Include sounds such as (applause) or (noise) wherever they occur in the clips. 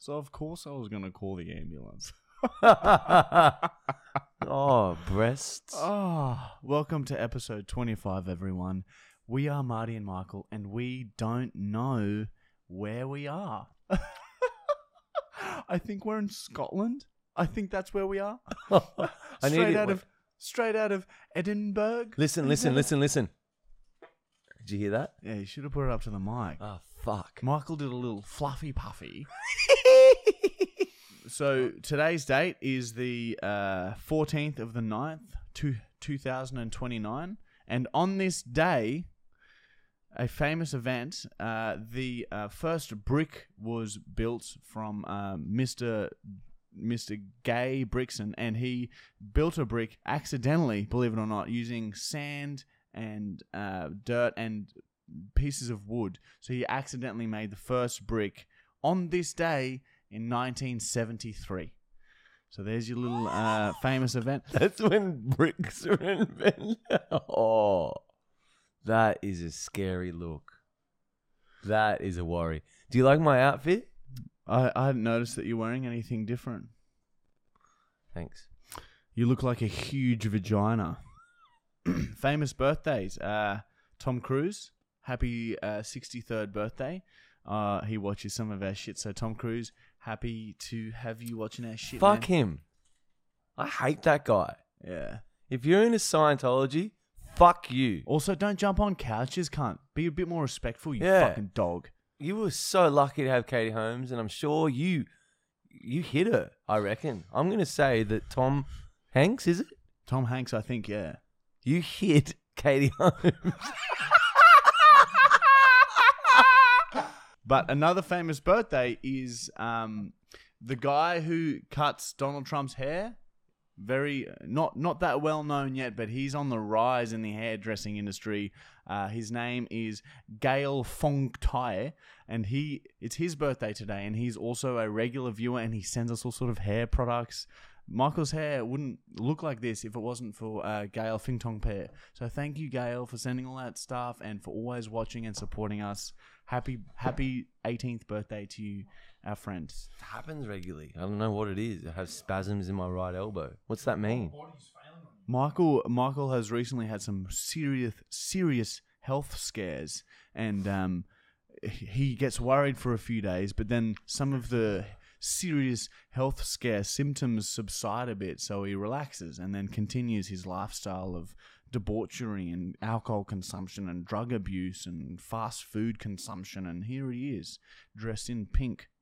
So of course I was gonna call the ambulance. (laughs) oh, breasts. Oh, welcome to episode 25, everyone. We are Marty and Michael, and we don't know where we are. (laughs) I think we're in Scotland. I think that's where we are. (laughs) I need straight it- out of straight out of Edinburgh. Listen, listen, listen, listen. Did you hear that? Yeah, you should have put it up to the mic. Oh, fuck. Michael did a little fluffy puffy. (laughs) so today's date is the uh, 14th of the 9th, two, 2029. And on this day, a famous event, uh, the uh, first brick was built from uh, Mr. Mr. Gay Brixton, and he built a brick accidentally, believe it or not, using sand and uh, dirt and pieces of wood. So he accidentally made the first brick on this day in 1973. So there's your little uh, famous event. (laughs) That's when bricks were invented. (laughs) Oh, that is a scary look. That is a worry. Do you like my outfit? I, I hadn't noticed that you're wearing anything different. Thanks. You look like a huge vagina. (clears throat) famous birthdays. Uh, Tom Cruise, happy uh, 63rd birthday. Uh, he watches some of our shit. So Tom Cruise, happy to have you watching our shit. Fuck man. him. I hate that guy. Yeah. If you're into Scientology, fuck you. Also, don't jump on couches, cunt. Be a bit more respectful, you Yeah. fucking dog. You were so lucky to have Katie Holmes, and I'm sure you you hit her. I reckon. I'm gonna say that Tom Hanks is it? Tom Hanks, I think, yeah. You hit Katie (laughs) Holmes. But another famous birthday is um, the guy who cuts Donald Trump's hair. Very not not that well known yet, but he's on the rise in the hairdressing industry. Uh, his name is Gail Fong Tai, and he it's his birthday today, and he's also a regular viewer, and he sends us all sort of hair products. Michael's hair wouldn't look like this if it wasn't for uh, Gail Fing Tong. So thank you, Gail, for sending all that stuff and for always watching and supporting us. Happy happy 18th birthday to you, our friend. It happens regularly. I don't know what it is. I have spasms in my right elbow. What's that mean? Michael Michael has recently had some serious serious health scares, and um, he gets worried for a few days, but then some of the serious health scare symptoms subside a bit, so he relaxes and then continues his lifestyle of debauchery and alcohol consumption and drug abuse and fast food consumption, and here he is dressed in pink. (laughs)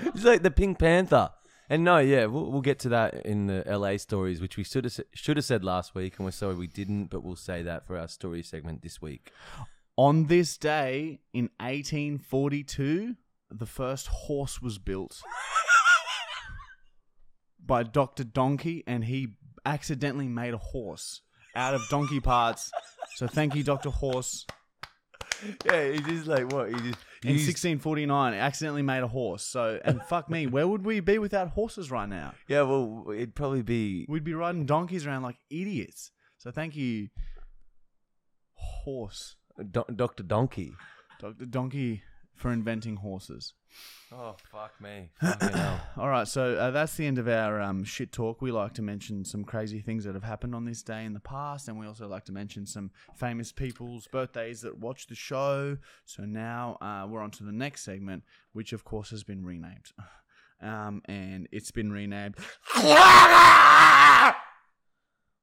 It's like the Pink Panther. And no, yeah, we'll, we'll get to that in the LA stories, which we should have should have said last week, and we're sorry we didn't, but we'll say that for our story segment this week. On this day in 1842, the first horse was built (laughs) by Dr. Donkey, and he accidentally made a horse out of donkey parts. So thank you, Dr. Horse. Yeah, he just like what he just In 1649, accidentally made a horse. So, and fuck me, where would we be without horses right now? Yeah, well, it'd probably be We'd be riding donkeys around like idiots. So thank you, horse, Do- Dr. Donkey. Dr. Donkey, for inventing horses. Oh fuck me! (coughs) All right, so uh, that's the end of our um, shit talk. We like to mention some crazy things that have happened on this day in the past, and we also like to mention some famous people's birthdays that watch the show. So now uh, we're on to the next segment, which of course has been renamed. (laughs) Um, and it's been renamed. (laughs)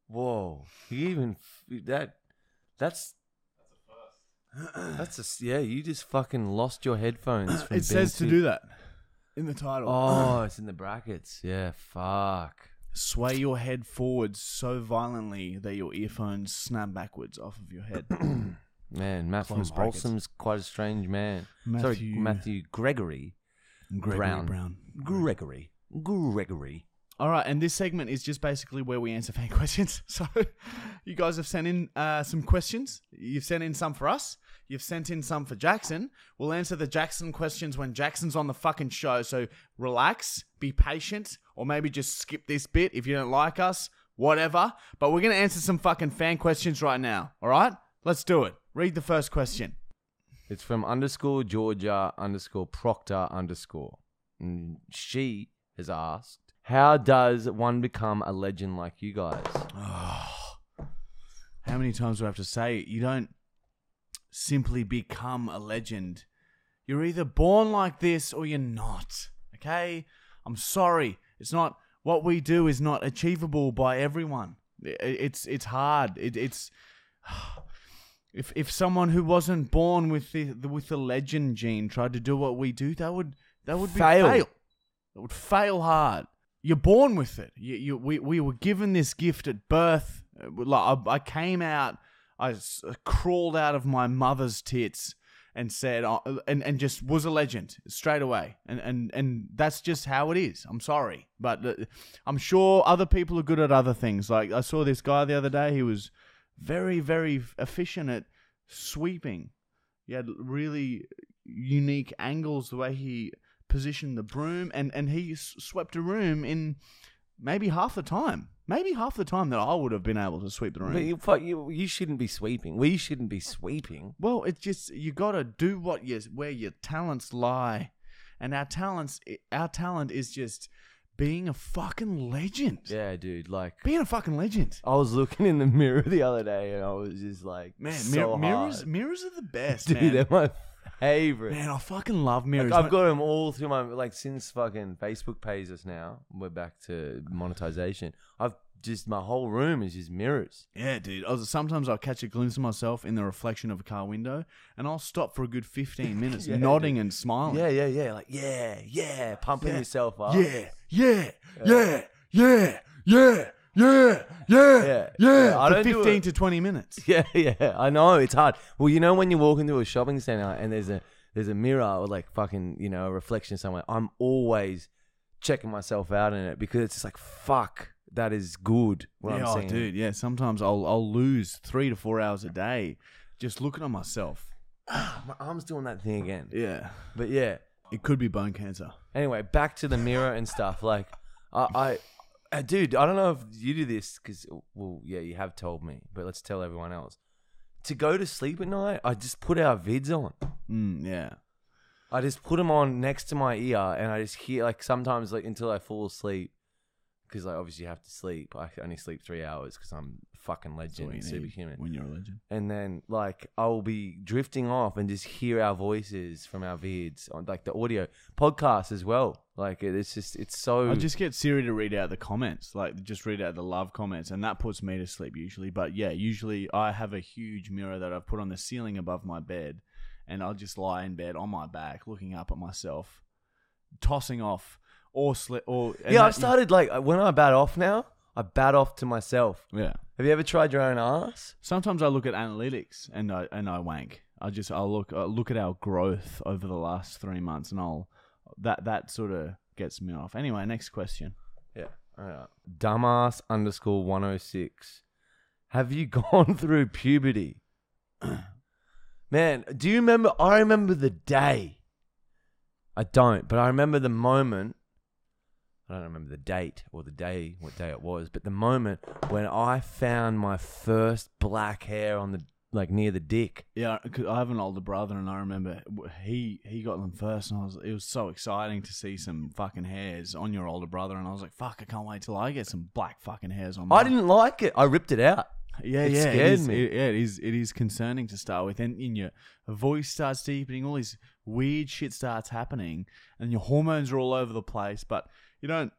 Whoa! You even f- that? That's that's a yeah. You just fucking lost your headphones. (clears throat) From It says to do that in the title. Oh, (clears throat) it's in the brackets. Yeah, fuck. Sway your head forwards so violently that your earphones snap backwards off of your head. (clears throat) Man, Matt from Close brackets. Wholesome's quite a strange man. Sorry, Matthew- Matthew Gregory. Gregory Brown. Brown. Gregory. Gregory. All right, and this segment is just basically where we answer fan (laughs) questions. So, (laughs) you guys have sent in uh, some questions. You've sent in some for us. You've sent in some for Jackson. We'll answer the Jackson questions when Jackson's on the fucking show. So, relax, be patient, or maybe just skip this bit if you don't like us, whatever. But we're going to answer some fucking fan questions right now. All right? Let's do it. Read the first question. It's from underscore Georgia underscore Proctor underscore. And she has asked, "How does one become a legend like you guys?" (sighs) How many times do I have to say it? You don't simply become a legend. You're either born like this or you're not. Okay? I'm sorry. It's not what we do is not achievable by everyone. It's it's hard. It, it's (sighs) if if someone who wasn't born with the, the with the legend gene tried to do what we do, that would that would be Fail. fail. It would fail hard. You're born with it. You, you, we, we were given this gift at birth. Like I, I came out, I s- crawled out of my mother's tits and said, uh, and, and just was a legend straight away. And, and, and that's just how it is. I'm sorry. But uh, I'm sure other people are good at other things. Like I saw this guy the other day, he was very, very efficient at sweeping. He had really unique angles, the way he positioned the broom, and, and he swept a room in maybe half the time. Maybe half the time that I would have been able to sweep the room. But you, fuck, you, you shouldn't be sweeping. We shouldn't be sweeping. Well, it's just you got to do what you where your talents lie, and our talents, our talent is just being a fucking legend. Yeah, dude. Like, Being a fucking legend. I was looking in the (laughs) mirror the other day, and I was just like, Man, so mir- mirrors, mirrors are the (laughs) best, dude. man. They're my favorite. Man, I fucking love mirrors. Like, I've got them all through my like since fucking Facebook pays us now. We're back to monetization. I've just my whole room is just mirrors. Yeah, dude. I was, sometimes I'll catch a glimpse of myself in the reflection of a car window, and I'll stop for a good fifteen (laughs) minutes, Yeah, nodding dude. and smiling. Yeah, yeah, yeah. Like yeah, yeah, pumping Yeah. yourself up. yeah, yeah, yeah, yeah, yeah, yeah, yeah, Yeah. yeah. I For don't do fifteen it. to twenty minutes. (laughs) Yeah, yeah, I know it's hard. Well, you know when you walk into a shopping center and there's a there's a mirror or like fucking you know a reflection somewhere. I'm always checking myself out in it because it's just like fuck, that is good. What yeah, I'm oh, seeing. dude. Yeah, sometimes I'll I'll lose three to four hours a day just looking at myself. (sighs) my arm's doing that thing again. Yeah, But yeah. it could be bone cancer. Anyway, back to the mirror and stuff. Like, I, I uh, dude, I don't know if you do this because, well, yeah, you have told me, but let's tell everyone else. To go to sleep at night, I just put our vids on. Mm, yeah. I just put them on next to my ear, and I just hear like sometimes like until I fall asleep, because like obviously have to sleep. I only sleep three hours because I'm fucking legend, you superhuman. when you're a legend. And then like I'll be drifting off and just hear our voices from our vids on like the audio podcast as well. Like it- it's just it's so I just get Siri to read out the comments, like just read out the love comments, and that puts me to sleep usually. But yeah, usually I have a huge mirror that I've put on the ceiling above my bed, and I'll just lie in bed on my back, looking up at myself, tossing off or slip or yeah. that- I've started like uh, when I bat off now, I bat off to myself. Yeah. Have you ever tried your own ass? Sometimes I look at analytics and I and I wank. I just I'll look i look at our growth over the last three months, and I'll that that sort of gets me off. Anyway, next question. Yeah. Dumbass underscore one oh six. Have you (laughs) gone through puberty? (clears throat) Man, do you remember? I remember the day. I don't, but I remember the moment. I don't remember the date or the day, what day it was, but the moment when I found my first black hair on the like near the dick. Yeah, 'cause I have an older brother, and I remember he he got them first, and I was it was so exciting to see some fucking hairs on your older brother, and I was like, fuck, I can't wait till I get some black fucking hairs on. My. I mine. didn't like it. I ripped it out. Yeah, it yeah, scared it is, me. it- yeah, it is. It is concerning to start with, and in your voice starts deepening, all this weird shit starts happening, and your hormones are all over the place. But you don't,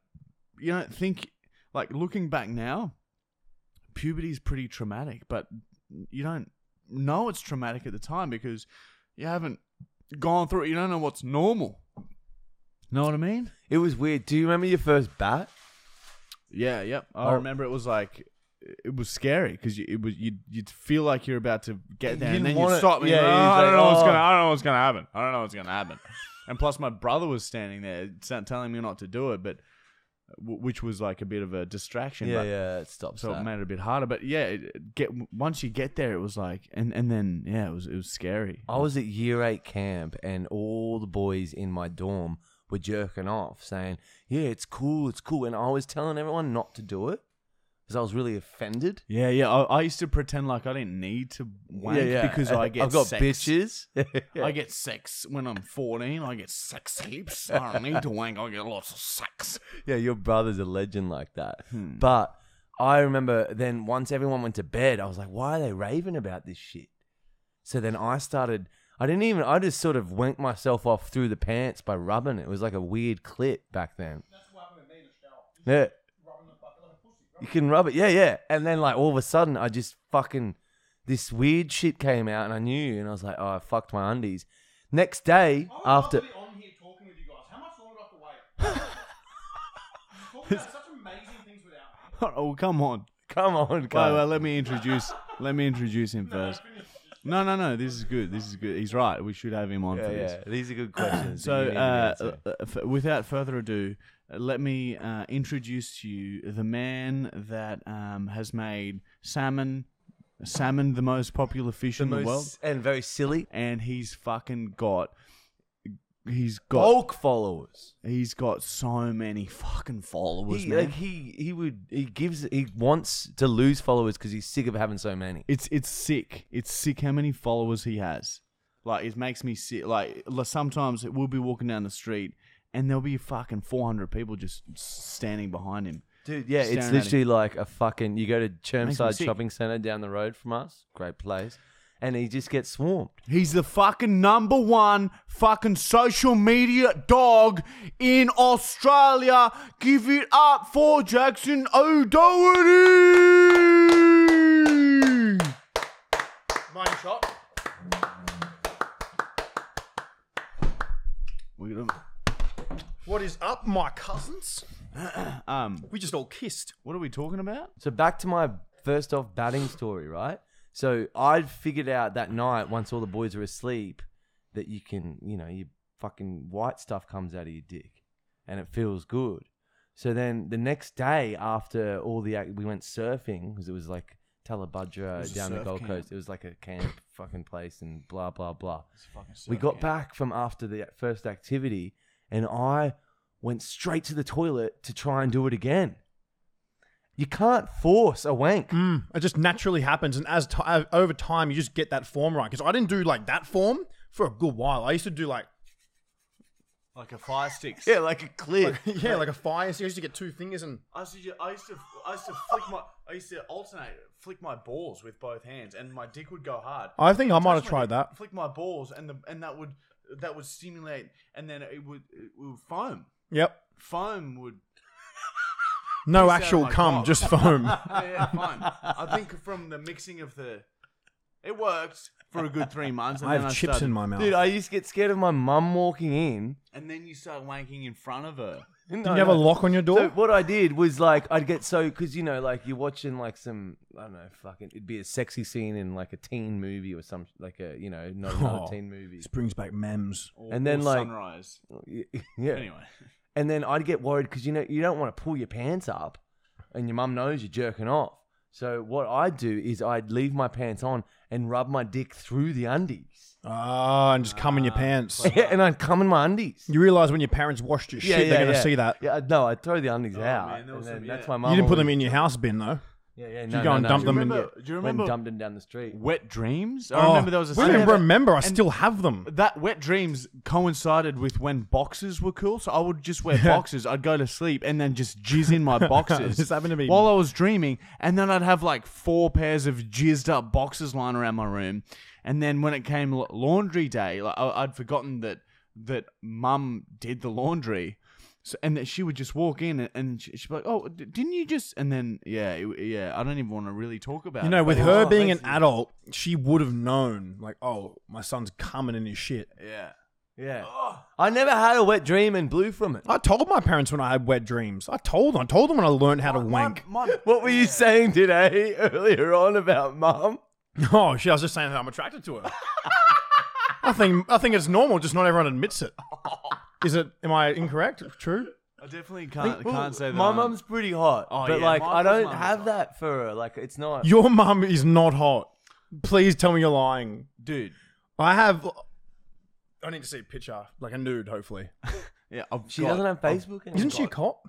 you don't think like looking back now, puberty is pretty traumatic, but you don't know it's traumatic at the time because you haven't gone through it. You don't know what's normal. Know what I mean? It was weird. Do you remember your first bat? Yeah, yep. I Oh. remember it was like it was scary because it was you'd you'd feel like you're about to get You there, and didn't then you want it- stop. And yeah, yeah, you oh, I don't like, know what's oh. gonna. I don't know what's gonna happen. I don't know what's gonna happen. and plus, my brother was standing there telling me not to do it, but w- which was like a bit of a distraction. Yeah, but, yeah, it stops So it made it a bit harder. But yeah, it get once you get there, it was like, and and then yeah, it was it was scary. I was at year eight camp, and all the boys in my dorm were jerking off, saying, "Yeah, it's cool, it's cool," and I was telling everyone not to do it. Because I was really offended. Yeah, yeah. I, I used to pretend like I didn't need to wank because I get I've got sex. bitches. (laughs) I get sex when I'm 14. I get sex heaps. I don't need to wank. I get lots of sex. yeah, your brother's a legend like that. Hmm. But I remember then once everyone went to bed, I was like, why are they raving about this shit? So then I started. I didn't even. I just sort of wanked myself off through the pants by rubbing it. It was like a weird clip back then. Yeah. You can rub it, yeah, yeah. And then like all of a sudden, I just fucking this weird shit came out, and I knew, and I was like, oh, I fucked my undies. Next day after, on here talking with you guys. How much longer do I have to wait? (laughs) talking about such amazing things without me. (laughs) Oh, come on. come on, Wait, guys. wait, let me introduce. (laughs) Let me introduce him first. No, no, no. This is good. This is good. He's right. We should have him on yeah, for this. yeah, these are good questions. that So, you need to uh, answer. uh, f- without further ado, uh, let me uh, introduce to you the man that um, has made salmon, salmon the most popular fish in the most- world, and very silly. and he's fucking got, he's got, Bulk followers. he's got so many fucking followers, He, man. like he he would he gives he wants to lose followers because he's sick of having so many. It's it's sick. It's sick how many followers he has. Like it makes me sick. Like l- sometimes we'll be walking down the street and there'll be fucking four hundred people just standing behind him. Dude, yeah, it's Staring at literally like a fucking. You go to Makes me Chermside sick. Shopping Centre down the road from us, great place, and he just gets swarmed. He's the fucking number one fucking social media dog in Australia. Give it up for Jackson O'Doherty. Mine shot. We got What is up, my cousins? (clears throat) Um, We just all kissed. what are we talking about? So back to my first off batting story, right? So I'd figured out that night once all the boys were asleep that you can, you know, your fucking white stuff comes out of your dick, and it feels good. So then the next day after all the act- we went surfing because it was like Tallebudgera was a down the surf Gold camp. Coast. It was like a camp fucking place and blah blah blah. We got camp. back from after the first activity, and I went straight to the toilet to try and do it again. You can't force a wank. Mm, it just naturally happens, and as ti uh, over time, you just get that form right. Because I didn't do like that form for a good while. I used to do like like a fire stick. Yeah, like a clip. (laughs) yeah, like a fire. stick. I used to get two fingers and I used, to, I used to I used to flick my I used to alternate flick my balls with both hands and my dick would go hard. I think I might have tried dick, that. Flick my balls and the and that would that would stimulate and then it would it would foam. Yep. Foam would No out actual my cum, cock. just foam. (laughs) yeah, yeah foam. I think from the mixing of the it worked for a good three months. And I then have I chips started, in my mouth. Dude, I used to get scared of my mum walking in. And then you start wanking in front of her. Did you have a lock on your door? So what I did was like I'd get so because you know like you're watching like some I don't know fucking it'd be a sexy scene in like a teen movie or some like a you know not another (laughs) Oh. teen movie this brings back memes. Or, And then, or like- sunrise. (laughs) yeah Anyway. (laughs) and then I'd get worried because you know you don't want to pull your pants up and your mum knows you're jerking off so what I'd do is I'd leave my pants on and rub my dick through the undies Ah, and just cum in your pants. (laughs) and I'd come in my undies You realize when your parents washed your shit, they're gonna see that. yeah no I'd throw the undies out man, there and was then some- that's yeah. my mum You didn't put them always- in your house bin though. Yeah yeah you no, go no, and no. dump Do you them in remember? your- Do you Went and remember dumped them down the street Wet Dreams? I oh, remember there was a We didn't remember. I and- still have them. that wet dreams coincided with when boxes were cool. So I would just wear (laughs) boxes. I'd go to sleep and then just jizz in my (laughs) boxes. This happened to me. while I was dreaming, and then I'd have like four pairs of jizzed up boxes lying around my room. And then when it came laundry day, like I'd forgotten that that mum did the laundry. So, and that she would just walk in and, and she- she'd be like, "Oh, d- didn't you just?" And then yeah, it, yeah, I don't even want to really talk about. You know, but with it her was- being an adult, she would have known, like, oh, my son's coming in his shit. yeah. yeah I never had a wet dream and blew from it I told my parents when I had wet dreams. I told them. I told them when I learned how to My- wank. my- What were you saying today (laughs) earlier on about mum? (laughs) Oh shit! I was just saying that I'm attracted to her. (laughs) I think I think it's normal, just not everyone admits it. (laughs) Is it? Am I incorrect? True. I definitely can't Well, can't say that. My I'm- mum's pretty hot, Oh, but yeah, like I Michael's don't mum have hot. that for her. Like it's not. Your mum is not hot. Please tell me you're lying. dude. I have. I need to see a picture, like a nude, hopefully. (laughs) Yeah, I've she got- doesn't have I've- Facebook. anymore. Isn't she a cop?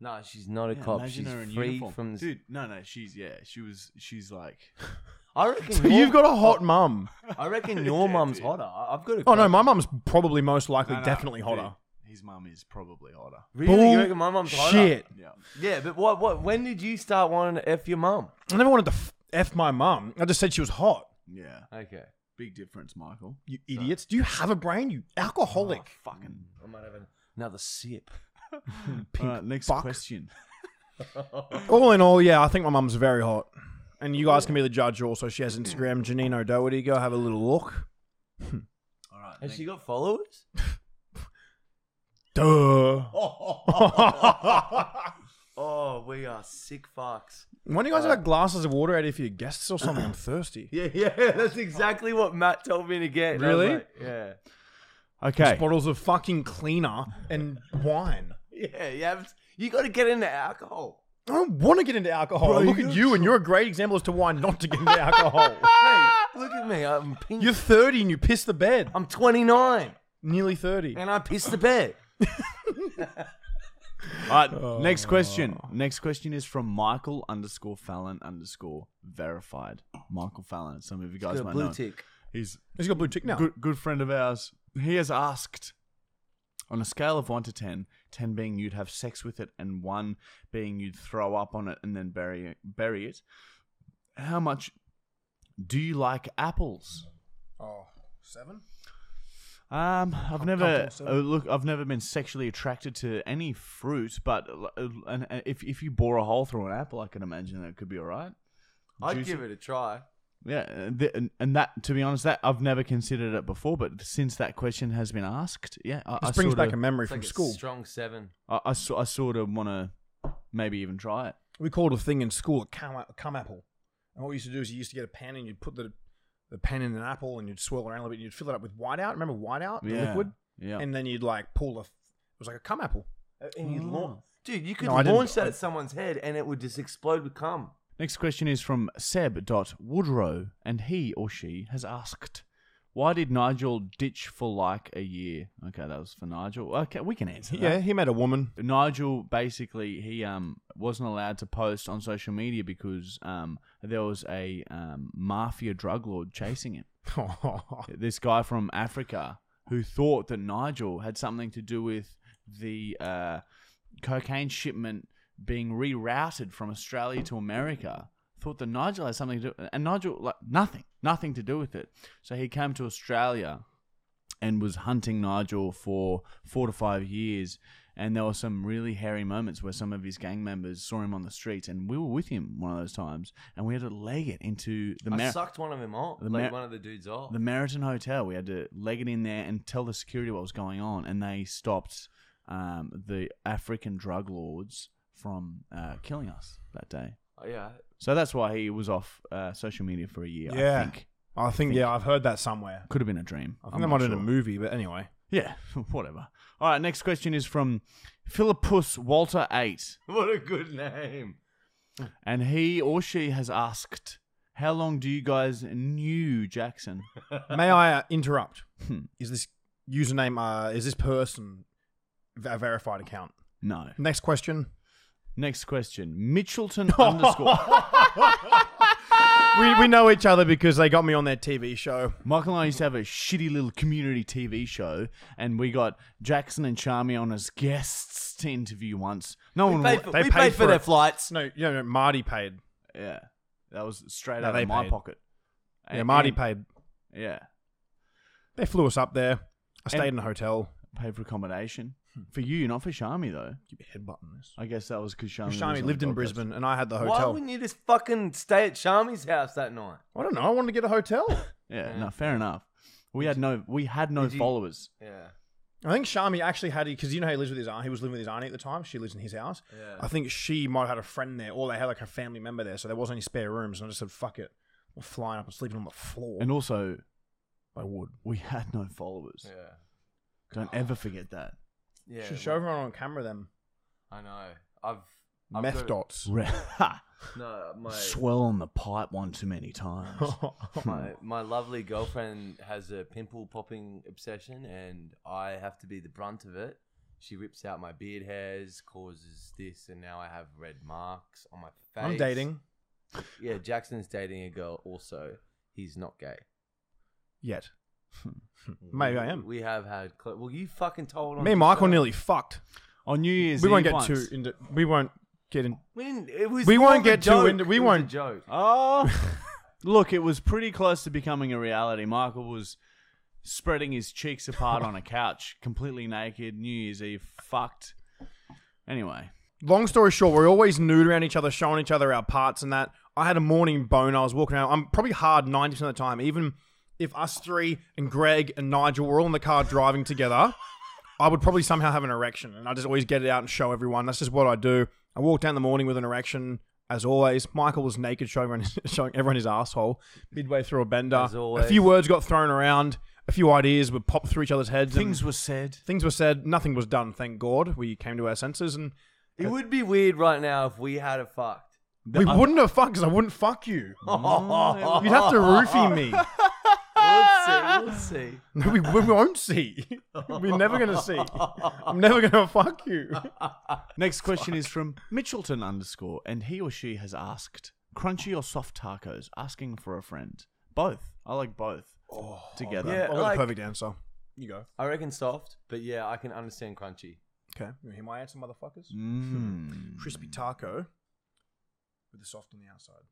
No, she's not a Yeah, cop. imagine She's her in free uniform. from. The... Dude, no, no, she's yeah, she was, she's like, (laughs) I reckon So your- you've got a hot mum. I reckon (laughs) your Yeah, mum's hotter. I- I've got a. Oh no, my mum's probably most likely No, no, definitely dude, hotter. his mum is probably hotter. Really, you reckon my mum's hotter? Shit. Yeah, Yeah, but what? What? When did you start wanting to f your mum? I never wanted to f, f my mum. I just said she was hot. yeah, Okay. big difference, Michael. You idiots. Do you have a brain? You alcoholic. Oh, fucking. Mm, I might have another sip. (laughs) Pink Alright, next fuck. question. (laughs) All in all, yeah, I think my mum's very hot. And you guys can be the judge also. She has Instagram, Janine O'Doherty. Go have a little look. (laughs) All right, Has she got followers? (laughs) Duh. (laughs) oh, we are sick fucks. Why don't you guys have glasses of water ready for your guests or something? I'm thirsty. Yeah, yeah, that's exactly what Matt told me to get. And I was Really? like, yeah. okay. Bottles of fucking cleaner and wine. Yeah, you have. You got to get into alcohol. I don't want to get into alcohol. Bro, look at you're and you're a great example as to why not to get into (laughs) alcohol. Hey, look at me. I'm pink. You're 30 and you piss the bed. I'm 29 Nearly 30. and I pissed the bed. (laughs) All right, next question. Next question is from Michael underscore Fallon underscore verified. Michael Fallon. Some of you guys Got a might blue know. him. tick. He's He's got blue tick now. good good friend of ours. He has asked on a scale of one to 10, 10 being you'd have sex with it and one being you'd throw up on it and then bury it, bury it. How much do you like apples? Oh, seven? Um, I've Com- never uh, look. I've never been sexually attracted to any fruit, but uh, and, and if if you bore a hole through an apple, I can imagine that could be alright. I'd Juicy. give it a try. Yeah, and, and that to be honest, that I've never considered it before, but since that question has been asked, yeah, I, This I brings sorta, back a memory It's from like a school. strong seven. I, I, so- I sort of want to maybe even try it. We called a thing in school a cum, a cum apple. And what we used to do is you used to get a pen and you'd put the the pen in an apple and you'd swirl around a little bit and you'd fill it up with whiteout. Remember whiteout, the Yeah, liquid? yeah. And then you'd like pull a. It was like a cum apple. And you Oh. Ah. launch, dude, you could No, launch that I- at someone's head and it would just explode with cum. Next question is from Seb.Woodrow, and he or she has asked, Why did Nigel ditch for like a year? Okay, that was for Nigel. Okay, we can answer that. Yeah, he met a woman. Nigel basically he um wasn't allowed to post on social media because um there was a um mafia drug lord chasing him. (laughs) This guy from Africa who thought that Nigel had something to do with the uh, cocaine shipment being rerouted from Australia to America. Thought that Nigel had something to do, and Nigel like nothing, nothing to do with it. So he came to Australia and was hunting Nigel for four to five years. And there were some really hairy moments where some of his gang members saw him on the streets, and we were with him one of those times, and we had to leg it into the I sucked one of them off. the like Mer- one of the dudes off. the Meriton Hotel. We had to leg it in there and tell the security what was going on, and they stopped um, the African drug lords from uh, killing us that day. oh, yeah. So that's why he was off uh, social media for a year. I Yeah. think I think, yeah, I've heard that somewhere. could have been a dream. I think I'm that not might have been sure. a movie, but anyway. Yeah, (laughs) whatever. All right, next question is from Philippus Walter Eight, (laughs) What a good name. and he or she has asked, "How long do you guys knew Jackson?" (laughs) May I uh, interrupt? Hmm. Is this username, uh, is this person a verified account? No. Next question. Next question, Mitchelton (laughs) underscore. we, we know each other because they got me on their TV show. Michael and I used to have a shitty little community TV show, and we got Jackson and Charmy on as guests to interview once. No We one, paid for, they we paid paid for for their it. flights. No, you know, Marty paid. yeah, that was straight No, out they of my paid. pocket. Yeah, And- Marty and- paid. Yeah, They flew us up there. I stayed in a hotel. paid for accommodation. For you, not for Shami though. Keep your head button this. I guess that was because Charmy, was Shami the lived in Gold Coast. Brisbane, and I had the hotel. Why hotel. wouldn't you just fucking stay at Shami's house that night? I don't know. I wanted to get a hotel. Yeah, (laughs) Yeah. no, fair enough. We had no, we had no you- followers. Yeah. I think Shami actually had because you know how he lives with his aunt. He was living with his auntie at the time. She lives in his house. Yeah. I think she might have had a friend there, or they had like a family member there, so there wasn't any spare rooms. And I just said, "Fuck it, we're flying up and sleeping on the floor." And also, I would. we had no followers. Yeah. Don't ever forget that. Yeah. Should show everyone on camera them I know. I've. I've meth got- dots. (laughs) Re- No, my Swell on the pipe one too many times. (laughs) my (laughs) my lovely girlfriend has a pimple popping obsession, and I have to be the brunt of it She rips out my beard hairs, causes this, and now I have red marks on my face. I'm dating Yeah, Jackson's dating a girl. Also, he's not gay. yet. Hmm. Maybe I am. We have had. Cl- well, you fucking told on. Me and Michael yourself. nearly fucked. On New Year's We won't Eve get too into. We won't get in. We didn't. It was. We more won't of a get too joke. into- we It was a won't- joke. (laughs) Oh, look, it was pretty close to becoming a reality. Michael was spreading his cheeks apart on a (laughs) couch, completely naked, New Year's Eve, fucked. Anyway, Long story short, we're always nude around each other, showing each other our parts and that. I had a morning bone. I was walking around. I'm probably hard 90% of the time. Even if us three and Greg and Nigel were all in the car driving together, I would probably somehow have an erection. And I just always get it out and show everyone. That's just what I do. I walk down the morning with an erection. As always, Michael was naked, showing everyone, (laughs) showing everyone his asshole. Midway through a bender, As always. a few words got thrown around, a few ideas were popped through each other's heads. and things were said. things were said, nothing was done. Thank God, we came to our senses, and It would be weird right now if we had a fucked. we wouldn't have fucked because I wouldn't fuck you. (laughs) You'd have to roofie me. (laughs) we'll see. We'll see. No, (laughs) we, we won't see. (laughs) We're never gonna see. I'm never gonna (laughs) fuck you. Next question is from Mitchelton underscore, and he or she has asked crunchy or soft tacos, asking for a friend. Both. I like both together. Yeah. I've got like- the perfect answer. You go. I reckon soft, but yeah, I can understand crunchy. Okay. You hear my answer, motherfuckers? Mm. Crispy taco with the soft on the outside.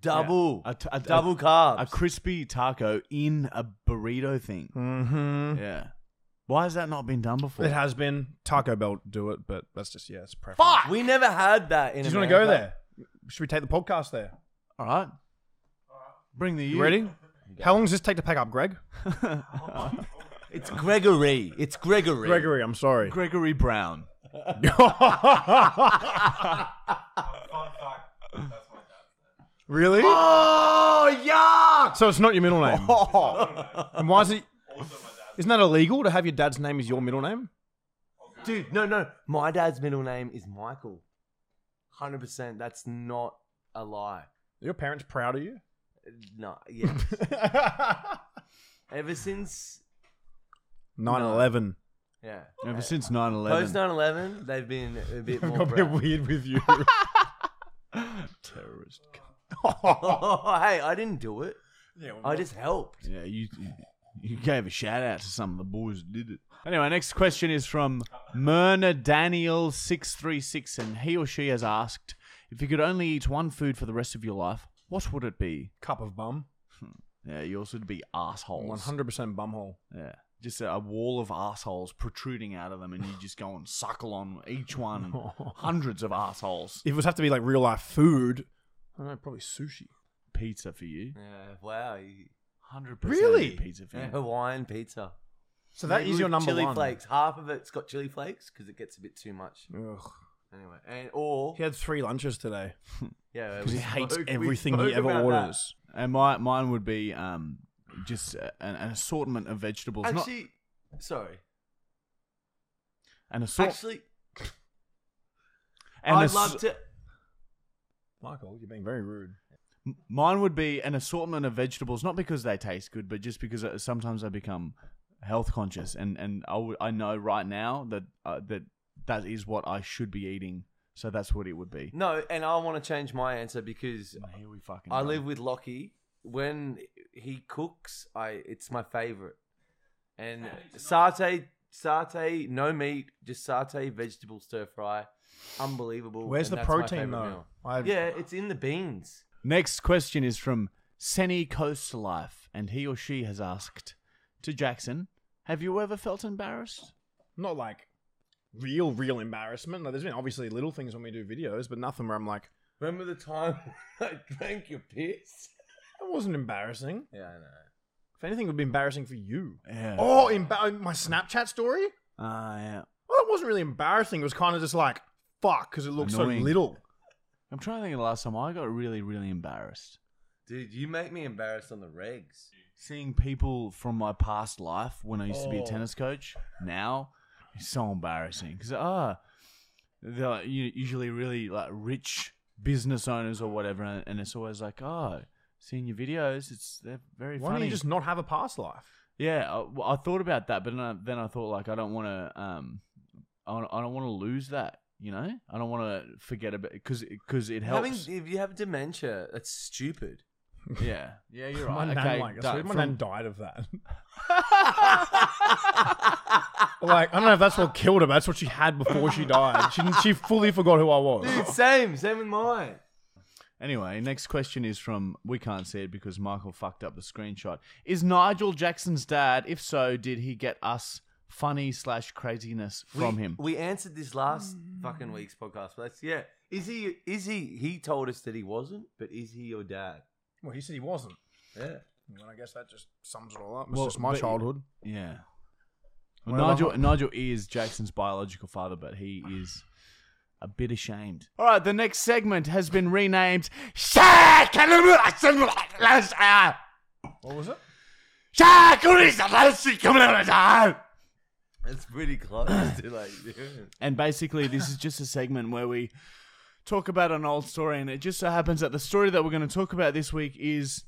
Double, A, t- a- double a, carbs. a crispy taco in a burrito thing. Mm-hmm. Yeah. Why has that not been done before? It has been Taco Bell do it, but that's just yeah, it's preference. Fuck, we never had that in. Do you want to go there? Should we take the podcast there? All right. Bring the You you. ready? How long does this take to pack up, Greg? (laughs) It's Gregory. It's Gregory. Gregory, I'm sorry. Gregory Brown. (laughs) (laughs) really? Oh yuck! So it's not your middle name. (laughs) Oh. and why is it? Isn't that illegal to have your dad's name as your middle name? Dude, no, no. My dad's middle name is Michael. Hundred percent. That's not a lie. Are your parents proud of you? No, yeah. (laughs) Ever since, 9/11. yeah. Ever since 9 Post 11. 9/11, they've been a bit more Got a bit proud. weird with you. (laughs) Terrorist. Oh, (laughs) hey, I didn't do it. yeah, I just helped. Yeah, you you gave a shout out to some of the boys who did it. Anyway, next question is from Myrna Daniel six three six, and he or she has asked if you could only eat one food for the rest of your life, what would it be? cup of bum. Hmm. Yeah, you also would be assholes. 100% bumhole. Yeah, just a, a wall of assholes protruding out of them, and you just go and suckle on each one. (laughs) Hundreds of assholes. If it would have to be like real life food, I don't know, probably sushi. Pizza for you. Yeah, wow. you- Hundred percent. Really? Pizza for yeah, you. Hawaiian pizza. So that Maybe is your with number chili one. flakes. Half of it's got chili flakes because it gets a bit too much. Ugh. Anyway, and or He had three lunches today (laughs) yeah, because he we hates spoke- we everything he spoke ever about that. orders. And my mine would be um just a- an, an assortment of vegetables. not Actually, sorry. an assort. Actually, and I'd ass- love to. Michael, you're being very rude. Mine would be an assortment of vegetables, not because they taste good, but just because uh, sometimes I become health conscious, and and I know right now that uh, that that is what I should be eating, so that's what it would be. No, and I want to change my answer because And here we fucking. I go. live with Lockie. When he cooks, I it's my favorite. And satay, satay, no meat, just satay, vegetable stir fry, unbelievable. Where's and the that's my protein favourite though? meal. I, Yeah, it's in the beans. Next question is from Senny Coast Life, and he or she has asked to Jackson, "Have you ever felt embarrassed?" Not like real, real embarrassment. Like, there's been obviously little things when we do videos, but nothing where I'm like, Remember the time (laughs) I drank your piss? that wasn't embarrassing. Yeah, I know. If anything, it would be embarrassing for you. Yeah. Oh, emba- my Snapchat story? Ah, yeah. Well, it wasn't really embarrassing. It was kind of just like, fuck, because it looked Annoying. so little. I'm trying to think of the last time I got really, really embarrassed. Dude, you make me embarrassed on the regs. Seeing people from my past life when I used to be a Oh. tennis coach now is so embarrassing because ah, they're like, you usually really like rich business owners or whatever, and, and it's always like, oh, seeing your videos, it's they're very Why don't you just not have a past life? Yeah, I, well, I thought about that, but then I, then I thought like I don't want to um, I, don't- I don't want to lose that. You know, I don't want to forget about because because it helps. Having, helps. if you have dementia, that's stupid. (laughs) yeah, yeah, you're My right. nan okay, like, da- so my from- nan died of that. (laughs) like I don't know if that's what killed her. But that's what she had before she died. She she fully forgot who I was. Dude, same, same with mine. Anyway, next question is from we can't see it because Michael fucked up the screenshot. Is Nigel Jackson's dad? If so, did he get us funny slash craziness from we, him? We answered this last fucking week's podcast, but that's yeah. Is he? Is he? He told us that he wasn't, but is he your dad? Well, he said he wasn't. Yeah. Well, I guess that just sums it all up. It's Well, just my but- childhood. Yeah. Well, Well, Nigel Nigel is Jackson's biological father, but he is a bit ashamed. All right, the next segment has been renamed. What was it? That's pretty close to like. (laughs) And basically, this is just a segment where we talk about an old story, and it just so happens that the story that we're going to talk about this week is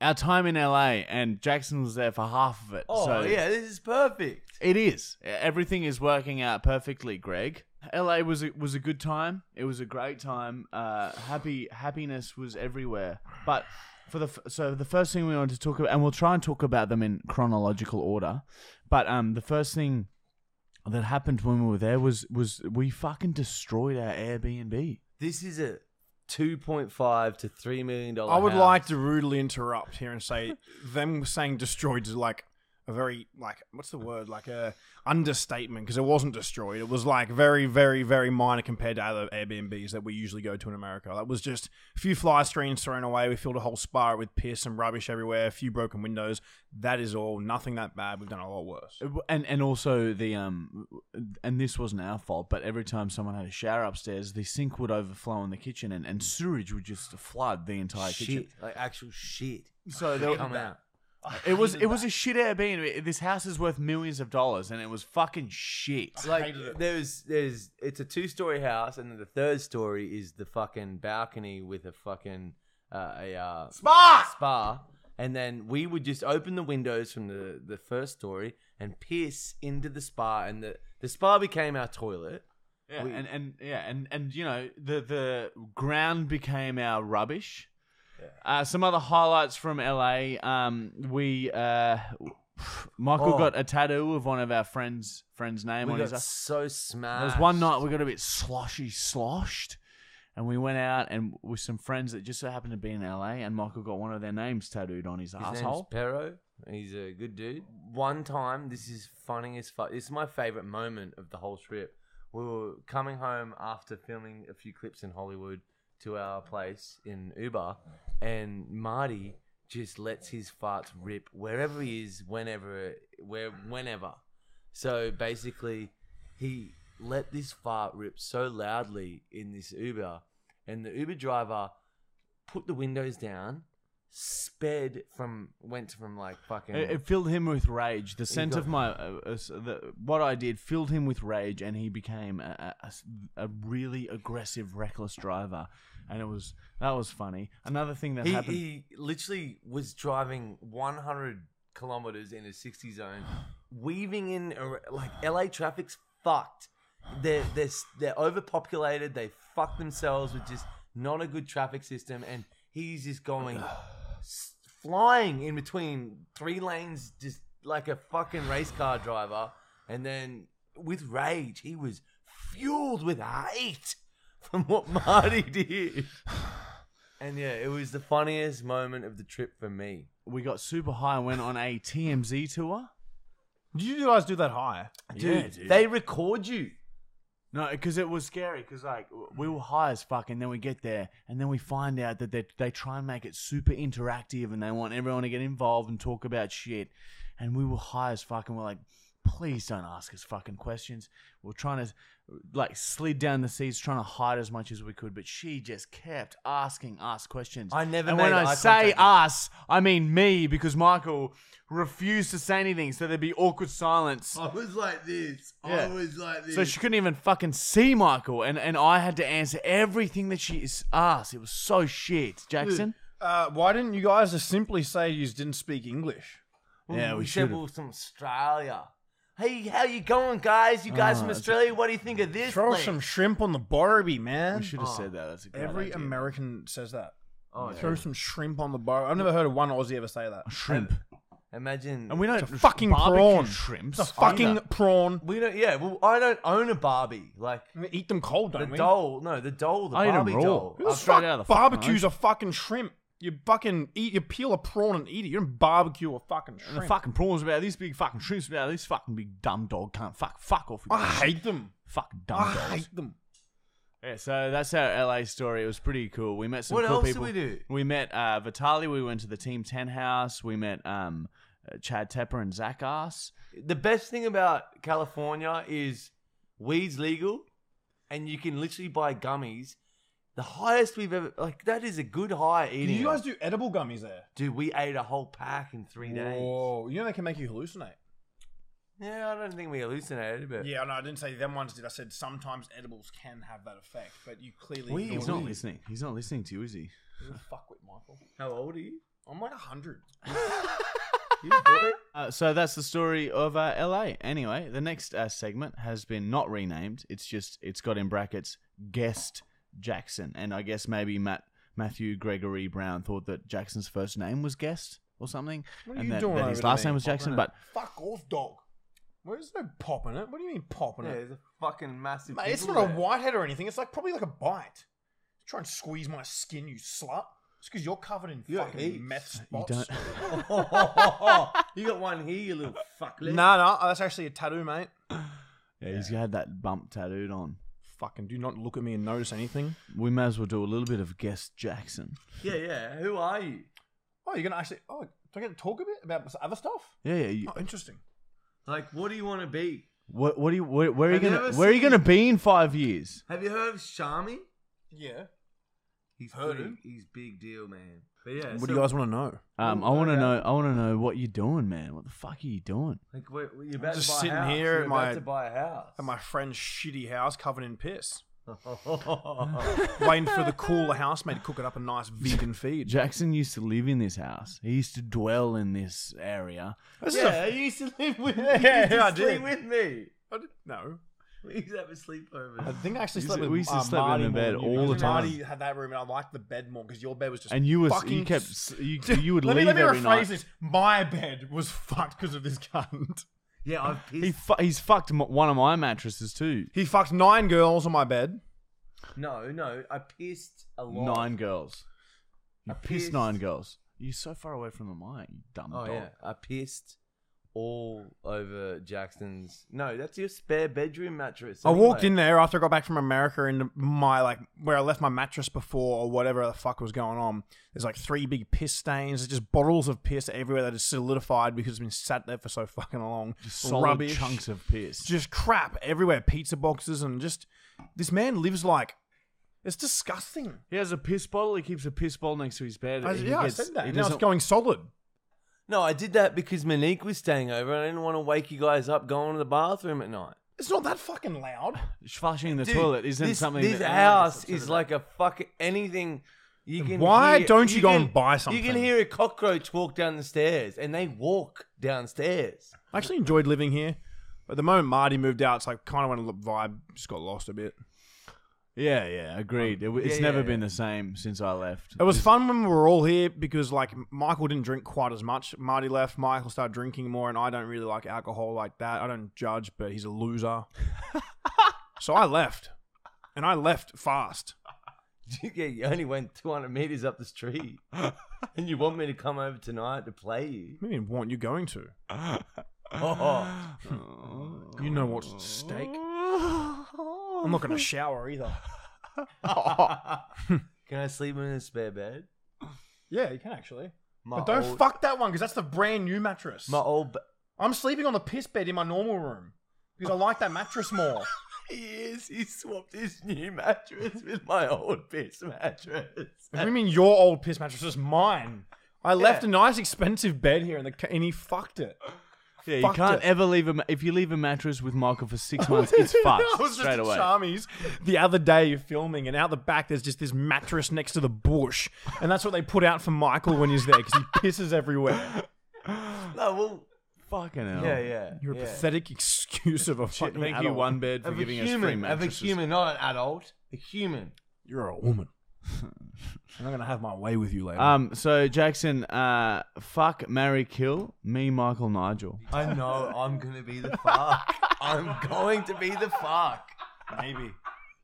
our time in LA, and Jackson was there for half of it. Oh so yeah, this is perfect. It is. Everything is working out perfectly, Greg. LA was a, was a good time. It was a great time. Uh, happy happiness was everywhere. But for the f- so the first thing we wanted to talk about, and we'll try and talk about them in chronological order. But um, the first thing that happened when we were there was was we fucking destroyed our Airbnb. This is a two point five to three million dollar. I would house. like to rudely interrupt here and say them saying destroyed is like a very like what's the word like a understatement because it wasn't destroyed. It was like very very very minor compared to other Airbnbs that we usually go to in America. That was just a few fly screens thrown away. We filled a whole spa with piss and rubbish everywhere. A few broken windows. That is all. Nothing that bad. We've done a lot worse. And and also the um and this wasn't our fault, but every time someone had a shower upstairs, the sink would overflow in the kitchen, and, and sewage would just flood the entire kitchen. like actual shit. So there, Come out. It was it was a shit Airbnb. This house is worth millions of dollars, and it was fucking shit. Like there's there's it's a two story house, and then the third story is the fucking balcony with a fucking uh, a uh, Spa. spa. And then we would just open the windows from the, the first story and piss into the spa, and the, the spa became our toilet. Yeah, We- and, and yeah, and and you know the the ground became our rubbish. Uh, some other highlights from LA. Um, we uh, Michael Oh. got a tattoo of one of our friends friends' name on his. so smashed. There was one night we got a bit sloshy sloshed, and we went out and with some friends that just so happened to be in LA, and Michael got one of their names tattooed on his, His name's asshole. Pero. He's a good dude. One time, this is funny as fuck. This is my favorite moment of the whole trip. We were coming home after filming a few clips in Hollywood to our place in Uber, and Marty just lets his farts rip wherever he is, whenever, where, whenever. So basically, he let this fart rip so loudly in this Uber, and the Uber driver put the windows down, sped from went from like fucking It, it filled him with rage. The scent got- of my uh, uh, s- the, what I did filled him with rage, and he became a, a- a s- a really aggressive, reckless driver. And it was that was funny. Another thing that he, happened. he literally was driving 100 kilometers in a 60 zone, weaving in ar- like LA traffic's fucked. They're they're s- they're overpopulated. They fuck themselves with just not a good traffic system, and he's just going (sighs) (sighs) (sighs) flying in between three lanes, just like a fucking race car driver. And then with rage, he was fueled with hate (laughs) from what Marty (laughs) did. And yeah, it was the funniest moment of the trip for me. we got super high and went on a TMZ tour. Did you guys do that high? Dude, they record you. No, because it was scary. Because like we mm. were high as fuck, and then we get there, and then we find out that they they try and make it super interactive, and they want everyone to get involved and talk about shit. And we were high as fuck, and we're like, please don't ask us fucking questions. We're trying to like slid down the seats, trying to hide as much as we could, but she just kept asking us questions. I never And made when I eye say contact us, I mean me, because Michael refused to say anything, so there'd be awkward silence. I was like this. Yeah. was like this. So she couldn't even fucking see Michael, and, and I had to answer everything that she s- asked. It was so shit, Jackson. Uh, why didn't you guys just simply say you didn't speak English? Yeah, we said should've. we were from Australia. Hey, how you going, guys? You guys from uh, Australia? What do you think of this? Throw place? some shrimp on the Barbie, man. We should have Oh. said that. That's a great Every idea. American says that. Oh, Throw yeah. some shrimp on the bar. I've never heard of one Aussie ever say that. shrimp. Imagine. And we don't It's a fucking barbecue prawn. shrimps. It's a fucking either. prawn. We don't. Yeah. Well, I don't own a Barbie. Like We eat them cold, the don't we? doll. No, the doll. The I eat 'em Barbie raw. doll. Who the Straight fuck out of the fucking barbecues a fucking shrimp? You fucking eat. You peel a prawn and eat it. You don't barbecue a fucking And the fucking prawns about this big fucking shrimps about this fucking big dumb dog can't fuck fuck off. I hate them. fucking dumb I dogs. hate them. Yeah, so that's our LA story. It was pretty cool. We met some What cool else people. did we do? We met uh, Vitali. We went to the Team Ten house. We met um, uh, Chad Tepper and Zach Ass. The best thing about California is weed's legal, and you can literally buy gummies. The highest we've ever like that is a good high Do eating. you guys do edible gummies there? Dude, we ate a whole pack in three days. Whoa. You know they can make you hallucinate. Yeah, I don't think we hallucinated, but Yeah, no, I didn't say them ones did. I said sometimes edibles can have that effect, but you clearly We- He's not it. listening. He's not listening to you, is he? Who fuck with Michael? how old are you? I'm like a hundred. (laughs) Uh, so that's the story of uh, LA. Anyway, the next uh, segment has been not renamed. It's just it's got in brackets guest Jackson, and I guess maybe Matt Matthew Gregory Brown thought that Jackson's first name was guest or something, What are and you that, doing that his last name was Jackson. But Fuck off, dog. Where's no pop in it? What do you mean pop in yeah, it? there's a fucking massive. Mate, it's pimple not a whitehead or anything. It's like probably like a bite. Try and squeeze my skin, you slut. It's because you're covered in You fucking heaps. meth you spots. don't. (laughs) you got one here, you little fuck. No, no, that's actually a tattoo, mate. Yeah, he's had that bump tattooed on. Fucking do not look at me and notice anything. We may as well do a little bit of guest Jackson. Yeah, yeah. Who are you? Oh, you're gonna actually? Oh, do I get to talk a bit about other stuff? Yeah, yeah. You, Oh, interesting. Like, what do you want to be? what, what do you? Where, where are you Have you gonna? ever Where are you seen- gonna be in five years? Have you heard of Shami? Yeah. He's Heard pretty, him. He's big deal, man. But yeah, What so, do you guys want to know? Um, I want to know. I want to know what you're doing, man. What the fuck are you doing? Like, we're, you're about just to buy sitting a house. here You're at about my- to buy a house. At my friend's shitty house covered in piss. my (laughs) Waiting for the cooler housemate to cook it up a nice vegan feed. Jackson used to live in this house. He used to dwell in this area. This is yeah, a- you used to live with me. (laughs) Yeah, you used to yeah, I did. with me. I did- no. (laughs) We used to have a sleepover. I think I actually We slept used to- with we used to uh, sleep in Marty the more bed than you. all Because the time. Marty had that room, and I liked the bed more because your bed was just And you was fucking you kept you, you would (laughs) let leave me, let me every rephrase night. this. My bed was fucked because of this cunt. (laughs) yeah, I've He fu- he's fucked m- one of my mattresses too. He fucked nine girls on my bed. No, no, I pissed a lot. Nine girls. You I pissed pissed. nine girls. You're so far away from the mic, you dumb Oh dog. yeah, I pissed all over Jackson's. No, that's your spare bedroom mattress. I walked in there after I got back from America into my like where I left my mattress before or whatever the fuck was going on. There's like three big piss stains. There's just bottles of piss everywhere that is solidified because it's been sat there for so fucking long. Just solid Rubbish. chunks of piss. just crap everywhere. Pizza boxes and just this man lives like it's disgusting. he has a piss bottle. He keeps a piss bottle next to his bed. I, He yeah, gets- I said that. he Now it's doesn't- going solid. No, I did that because Monique was staying over, and I didn't want to wake you guys up going to the bathroom at night. It's not that fucking loud. flushing the Dude, toilet isn't this, something. This that house is like a fucking anything. You can. Why hear- don't you go can- and buy something? You something? can hear a cockroach walk down the stairs, and they walk downstairs. I actually enjoyed living here. But the moment Marty moved out, it's like kind of went a vibe, just got lost a bit. Yeah, yeah, agreed. It, it's yeah, never yeah, been yeah. the same since I left. It was fun when we were all here because like Michael didn't drink quite as much. Marty left, Michael started drinking more, and I don't really like alcohol like that. I don't judge, but he's a loser. (laughs) so I left, and I left fast. (laughs) yeah, you only went 200 meters up the street, (laughs) and you want me to come over tonight to play you? I mean, want you going to? Oh, You know what's at stake. I'm not going to shower either. (laughs) can I sleep in a spare bed? Yeah, you can actually. My But don't old, fuck that one because that's the brand new mattress. my old. Ba- I'm sleeping on the piss bed in my normal room because I like that mattress more. (laughs) he is. He swapped his new mattress with my old piss mattress. What do you mean your old piss mattress is mine? I left a nice expensive bed here and, the, and he fucked it. Yeah, you fucked can't it. ever leave a. Ma- if you leave a mattress with Michael for six (laughs) months, it's fucked I was straight just away. at Charmy's the other day you're filming, and out the back there's just this mattress next to the bush, and that's what they put out for Michael when he's there because he (laughs) pisses everywhere. No, well, Fucking hell. yeah, yeah. You're a yeah. pathtic excuse of a fucking Thank you, adult. one bed, for Of a giving us free human, of a mattresses. human, not an adult. A human. You're a woman. I'm not gonna have my way with you later. Um. So Jackson, uh, fuck, marry, kill me, Michael, Nigel. I know I'm gonna be the fuck. I'm going to be the fuck. Maybe.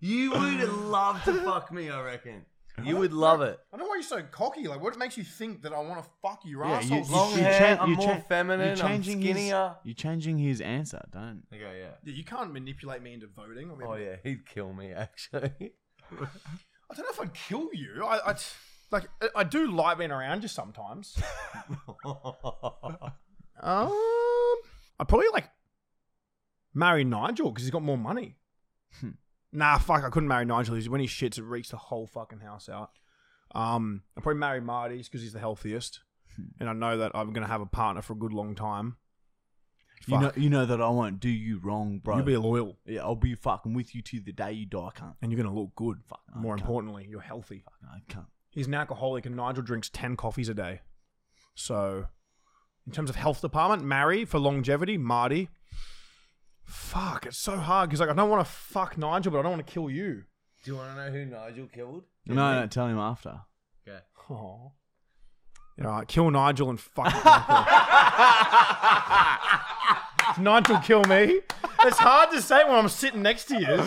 You would love to fuck me, I reckon. You would love it. I don't know why you're so cocky. Like, what makes you think that I want to fuck your Yeah, you- asshole? you- Long you hair, cha- I'm you more cha- feminine, You're I'm changing his. You're changing his answer. Don't. Okay, yeah. Yeah, you can't manipulate me into voting. I, mean, Oh yeah, he'd kill me actually. (laughs) I don't know if I'd kill you. I, I like I- I do like being around you sometimes. (laughs) Um, I'd probably like marry Nigel because he's got more money. Hmm. nah, fuck, I couldn't marry Nigel. He's, when he shits, it reeks the whole fucking house out. Um, I'd probably marry Marty's because he's the healthiest, Hmm. and I know that I'm gonna have a partner for a good long time. You know, you know that I won't do you wrong, bro. You'll be loyal, yeah, I'll be fucking with you to the day you die, cunt. and you're gonna look good. Fucking More I importantly, you're healthy. Fucking I can't. He's an alcoholic, and Nigel drinks ten coffees a day. So, in terms of health department, marry for longevity, Marty. Fuck, it's so hard because like I don't want to fuck Nigel, but I don't want to kill you. Do you want to know who Nigel killed? No, no, tell him after. Okay. Oh. You know, kill Nigel and fuck (laughs) Nigel. (laughs) (laughs) Nigel kill me. It's hard to say when I'm sitting next to you.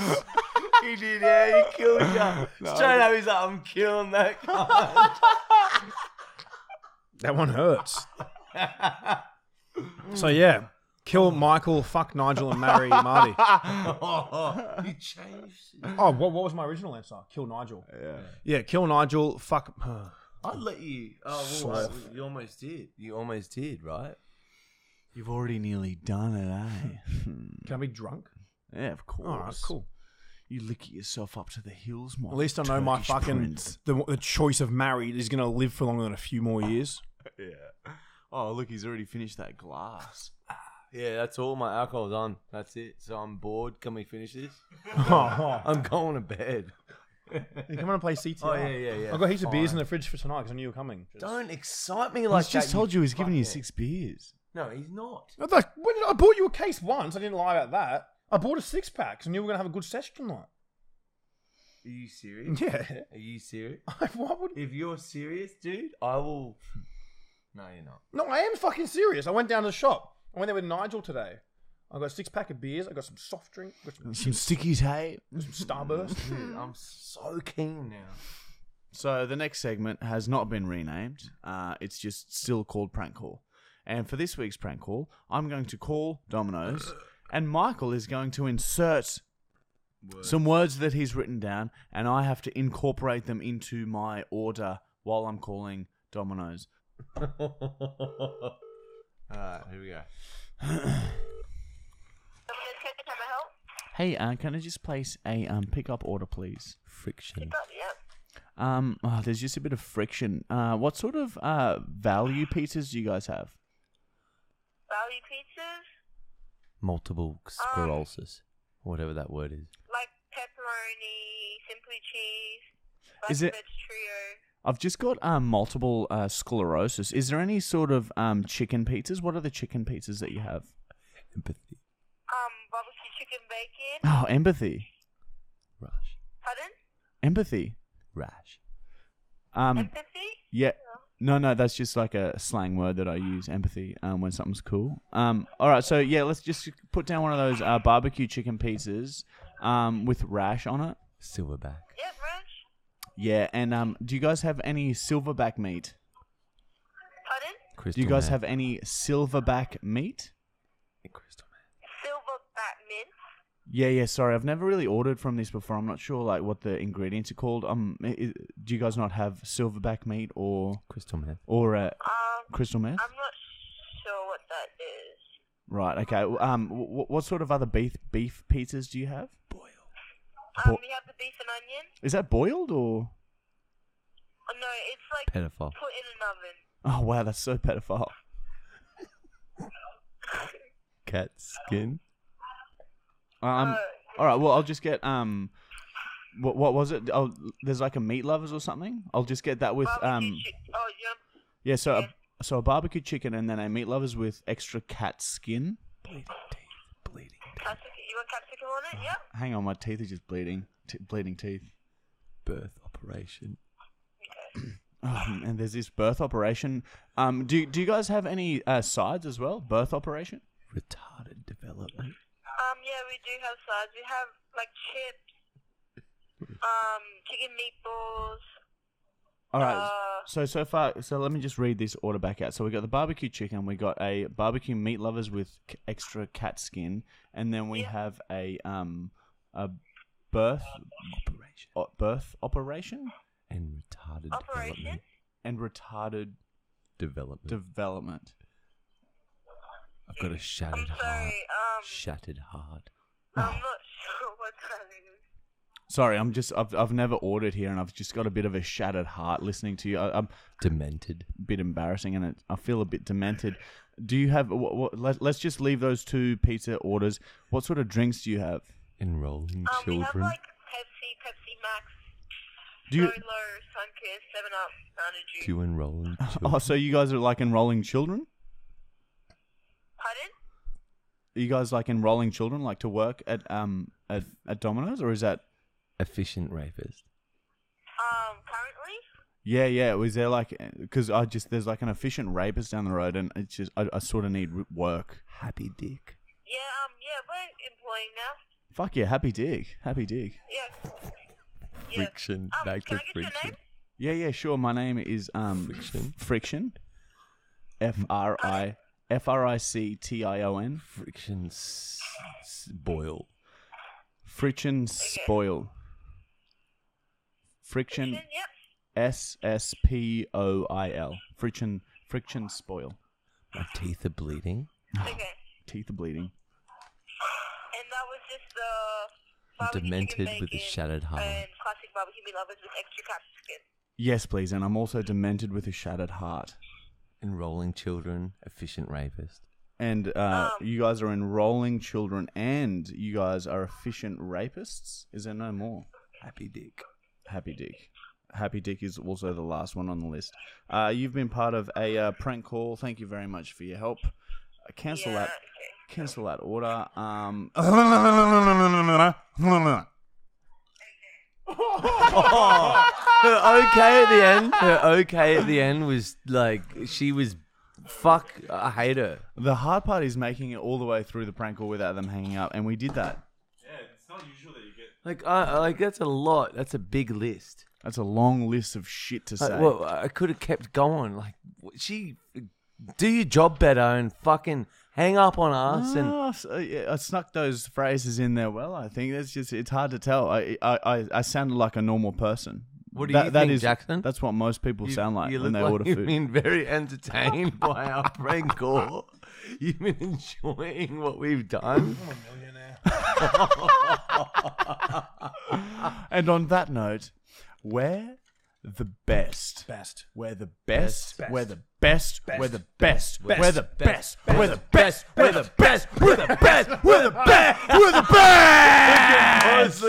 (laughs) he did, yeah, he killed you. Straight up, he's like, I'm killing that guy. (laughs) That one hurts. So yeah, kill Michael, fuck Nigel, and marry Marty. oh, he changed. Oh, what, what was my original answer? Kill Nigel. Yeah. Yeah, kill Nigel. Fuck. (sighs) I'd let you. Oh, well, you almost did. You almost did, right? You've already nearly done it, eh? (laughs) Can I be drunk? yeah, of course. All right, cool. You lick yourself up to the hills, my At least I know my Turkish fucking prince. the, the choice of married is gonna live for longer than a few more (laughs) years. Yeah. Oh, look, he's already finished that glass. (sighs) Yeah, that's all. My alcohol's on. That's it. So I'm bored. Can we finish this? oh, (laughs) I'm going to bed. you come on and play CTR. Oh, yeah, yeah, yeah. I've got heaps of beers in the fridge for tonight because I knew you were coming. Don't excite me like He's just told you he's giving you fuckhead. six beers. No, he's not. I, thought- when did- I bought you a case once. I didn't lie about that. I bought a six pack and you were gonna have a good session tonight. Are you serious? (laughs) Yeah. Are you serious? (laughs) what would? If you're serious, dude, I will. (laughs) No, you're not. No, I am fucking serious. I went down to the shop. I went there with Nigel today. I got a six pack of beers. I got some soft drink. Got some, Some sticky tape. some Starburst. Dude, I'm so keen now. So the next segment has not been renamed. Uh, it's just still called prank call. And for this week's prank call, I'm going to call Domino's, and Michael is going to insert some words that he's written down, and I have to incorporate them into my order while I'm calling Domino's. (laughs) Alright, here we go. Domino's Kitchen, can I help? Hey, uh, can I just place a um, pickup order, please? Friction. Got yep. Um, oh, there's just a bit of friction. Uh, what sort of uh, value pizzas do you guys have? Value pizzas, Multiple sclerosis. Whatever that word is. like pepperoni, simply cheese, Is it- veg trio. I've just got um, multiple uh, sclerosis. Is there any sort of um, chicken pizzas? What are the chicken pizzas that you have? Empathy. Um, barbecue chicken bacon. Oh, empathy. Rush. Pardon? Empathy. Rash. Um, Empathy? yeah. No, no, that's just like a slang word that I use. Empathy. Um, when something's cool. Um, all right. So yeah, let's just put down one of those uh, barbecue chicken pizzas. Um, with rash on it. Silverback. Yep, Raj. Yeah, and um, do you guys have any silverback meat? Pardon? Crystal Do you guys Man. have any silverback meat? Crystal Man. Silverback mint. Yeah, yeah. Sorry, I've never really ordered from this before. I'm not sure like what the ingredients are called. Um, i- i- do you guys not have silverback meat or Crystal Man. or uh, Um, crystal meth? I'm not sure what that is. Right. Okay. Um, w- what sort of other beef beef pizzas do you have? Boiled. Um, Bo- we have the beef and onion. Is that boiled or? Oh no, it's like Pedophile. put in an oven. Oh wow, that's so pedophile. Cat skin. Um. Uh, all right. Well, I'll just get um. What what was it? Oh, there's like a meat lovers or something. I'll just get that with um. chi- oh, you Yeah. So Yeah. a, so a barbecue chicken and then a meat lovers with extra cat skin. Bleeding teeth. Bleeding teeth. Capsicum. You want cat capsicum on it? Yep. Hang on, my teeth are just bleeding. T- bleeding teeth. Birth operation. (clears throat) Oh, and there's this birth operation. Um, do do you guys have any uh, sides as well? Birth operation. Retarded development. Yeah, we do have sides. We have like chips, um, chicken meatballs. All right. Uh, So so far, so let me just read this order back out. So we got the barbecue chicken, we got a barbecue meat lovers with c- extra cat skin, and then we Yeah. have a um a birth Operation. o- birth operation And retarded Operation? development. and retarded Development. development. I've got a I'm shattered heart. sorry. Um, Shattered heart. I'm not sure what that is. Sorry, I'm just I've I've never ordered here, and I've just got a bit of a shattered heart listening to you. I, I'm Demented. a bit embarrassing, and it, I feel a bit demented. Do you have? What, what, let, let's just leave those two pizza orders. What sort of drinks do you have? Enrolling Um, we have like Pepsi, Pepsi Max, Do you? Solo, Sunkist, Seven Up, Mountain Dew. Do you enrolling (laughs) children? Oh, so you guys are like enrolling children? Pardon? Are you guys like enrolling children, like to work at um at, at Domino's, or is that? Efficient rapist. Um, currently? Yeah, yeah. Was there like because I just there's like an efficient rapist down the road, and it's just I, I sort of need work. Happy dick. Yeah, um, yeah, we're employing now. Fuck yeah, happy dick, happy dick. Yeah. Yeah. Friction. Um, Back can to I get your friction. name? Yeah, yeah, sure. My name is um Friction. Friction. F R I F R I C T I O N. Friction s- s- boil. Friction spoil. Friction Yep. S S P O I L. Friction friction spoil. My teeth are bleeding. Okay. Teeth are bleeding. And that was just the I'm barbecue demented chicken with a bacon shattered heart. and classic barbecue meat lovers with extra capsicum. Yes, please. And I'm also demented with a shattered heart. Enrolling children. Efficient rapist. And uh, Um, you guys are enrolling children, and you guys are efficient rapists. Is there no more? Happy dick. Happy Dick. Happy Dick is also the last one on the list. Uh, you've been part of a uh, prank call. Thank you very much for your help. Uh, cancel yeah. that. Cancel that order. Um, (laughs) (laughs) (laughs) Her okay at the end. Her okay at the end was like she was. Fuck. I hate her. the hard part is making it all the way through the prank call without them hanging up, and we did that. Yeah, it's unusual that Like, I like that's a lot. That's a big list. That's a long list of shit to say. Like, well, I could have kept going. Like, she do your job better and fucking hang up on us and Ah, so, yeah, I snuck those phrases in there well. I think it's just it's hard to tell. I I, I, I sounded like a normal person. What do That- you that think, is- Jackson? That's what most people You- sound like you when they like order (laughs) you've food. been very entertained (laughs) by our prank call. You've been enjoying what we've done. I'm a millionaire. (laughs) And on that note, we're the best. Best. We're the best. Best. We're the best. We're the best. Best. We're the best. We're the best. best. We're the best. We're the best. We're the best. We're the best.